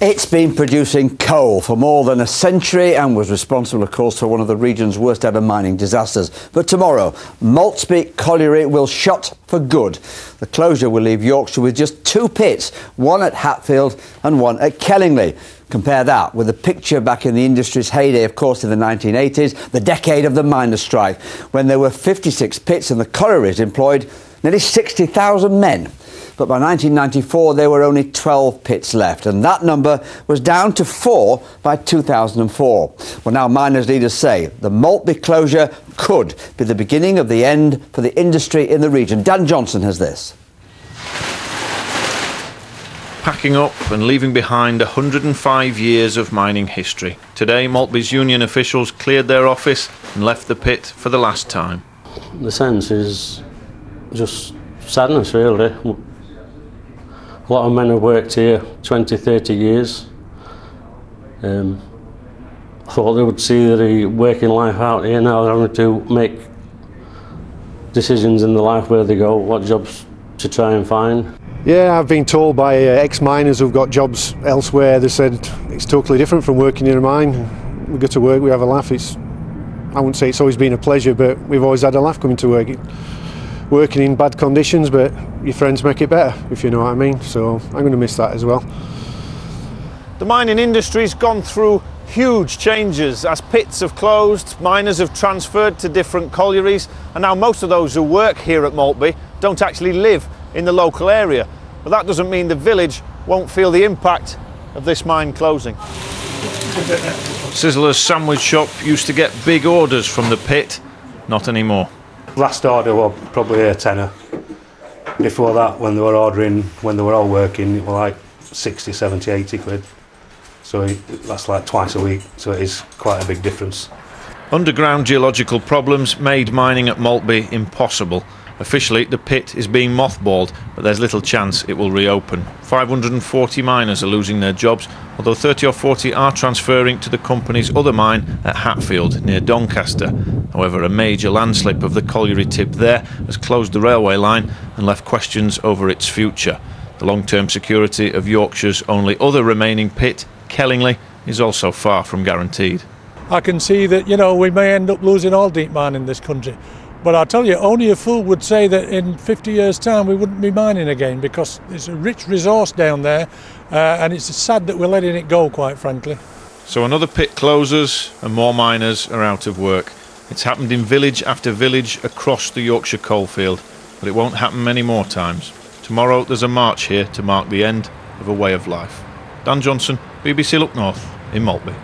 It's been producing coal for more than a century and was responsible, of course, for one of the region's worst ever mining disasters. But tomorrow, Maltby Colliery will shut for good. The closure will leave Yorkshire with just two pits, one at Hatfield and one at Kellingley. Compare that with the picture back in the industry's heyday, of course, in the 1980s, the decade of the miners' strike, when there were 56 pits and the collieries employed nearly 60,000 men. But by 1994, there were only 12 pits left, and that number was down to four by 2004. Well, now miners' leaders say the Maltby closure could be the beginning of the end for the industry in the region. Dan Johnson has this. Packing up and leaving behind 105 years of mining history. Today, Maltby's union officials cleared their office and left the pit for the last time. The sense is just sadness, really. A lot of men have worked here 20, 30 years. Um, I thought they would see the working life out here. Now they're having to make decisions in the life where they go, what jobs to try and find. Yeah, I've been told by uh, ex-miners who've got jobs elsewhere, they said it's totally different from working in a mine. We go to work, we have a laugh. It's, I wouldn't say it's always been a pleasure, but we've always had a laugh coming to work working in bad conditions, but your friends make it better, if you know what I mean. So I'm going to miss that as well. The mining industry's gone through huge changes as pits have closed, miners have transferred to different collieries, and now most of those who work here at Maltby don't actually live in the local area. But that doesn't mean the village won't feel the impact of this mine closing. Sizzler's sandwich shop used to get big orders from the pit, not anymore. Last order was probably a tenner. Before that, when they were ordering, when they were all working, it was like 60, 70, 80 quid. So it, that's like twice a week, so it is quite a big difference. Underground geological problems made mining at Maltby impossible. Officially, the pit is being mothballed, but there's little chance it will reopen. 540 miners are losing their jobs, although 30 or 40 are transferring to the company's other mine at Hatfield, near Doncaster. However, a major landslip of the colliery tip there has closed the railway line and left questions over its future. The long term security of Yorkshire's only other remaining pit, Kellingley, is also far from guaranteed. I can see that, you know, we may end up losing all deep mining in this country. But I'll tell you, only a fool would say that in 50 years' time we wouldn't be mining again because it's a rich resource down there uh, and it's sad that we're letting it go, quite frankly. So another pit closes and more miners are out of work. It's happened in village after village across the Yorkshire coalfield, but it won't happen many more times. Tomorrow there's a march here to mark the end of a way of life. Dan Johnson, BBC Look North in Maltby.